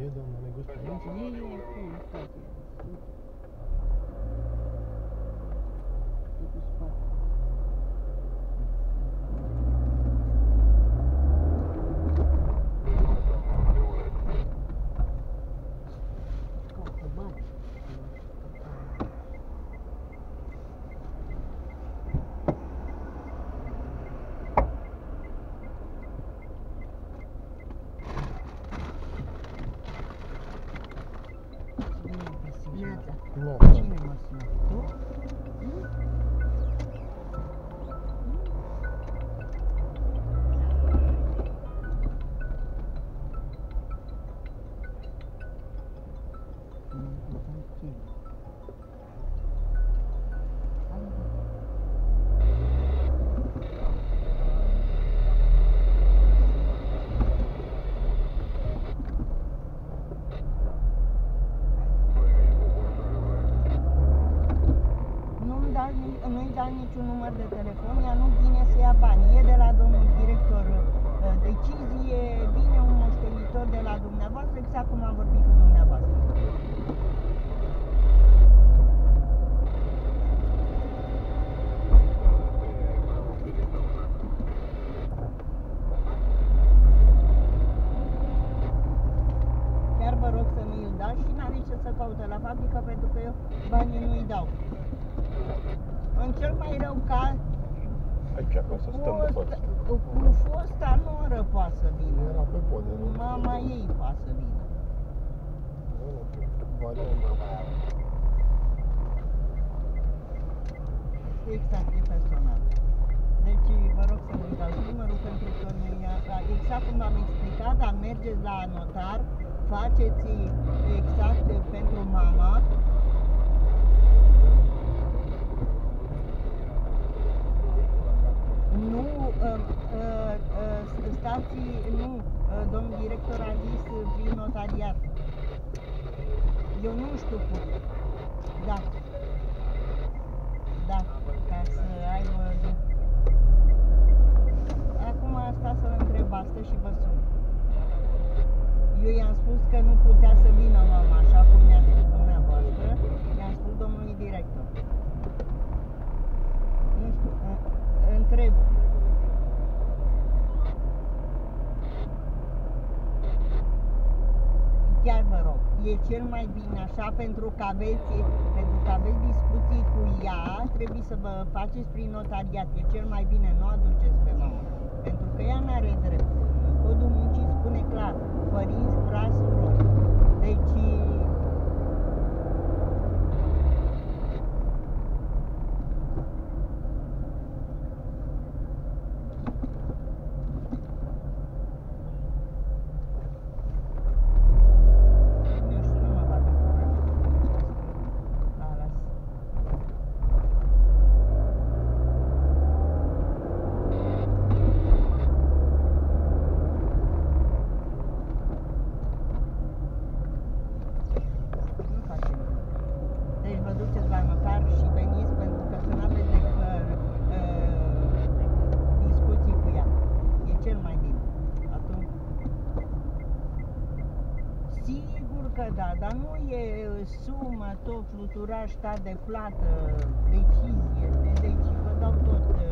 E, doamna, negociație. Deci ei e acolo, în spate. Nu-i da niciun număr de telefon, ea nu vine să ia bani. E de la domnul director uh, decizie, vine un moștenitor de la dumneavoastră, exact cum am vorbit cu dumneavoastră. Chiar vă rog să nu-i dați și n-are ce să caute la fabrică pentru că eu banii nu-i dau. În cel mai rău caz, Aici, acasă, stăm de față. cu fosta nu poate să vină. Era pe pod, nu? Mama ei poate să vină. Nu, nu, variantă. Exact, e personal. Deci vă rog să nu-i dați numărul pentru că nu exact cum am explicat, dar mergeți la notar, faceți exact pentru mama, Nu, uh, uh, uh, stați, nu, uh, domnul director a zis uh, prin notariat. Eu nu știu cum. Da. Da, ca să aibă... Acum asta să-l întreb asta și vă sun. Eu i-am spus că nu putea să vină mama, așa cum mi-a spus dumneavoastră. I-am spus domnului director. Nu știu, uh, întreb. Chiar vă rog, e cel mai bine așa pentru că aveți, pentru că aveți discuții cu ea, trebuie să vă faceți prin notariat. E cel mai bine, nu aduceți pe mama. Pentru că ea nu are drept. Codul muncii spune clar, părinți, frați, surori. Deci, nu știu, nu mă bag în curaj. Da, las. Nu facem nimic. Deci vă duceți la notar și veniți pentru că să nu aveți de, uh, discuții cu ea. E cel mai bine. Atunci Sigur că da, dar nu e sumă, tot fluturaș, stat de plată, decizie, de, deci vă dau tot.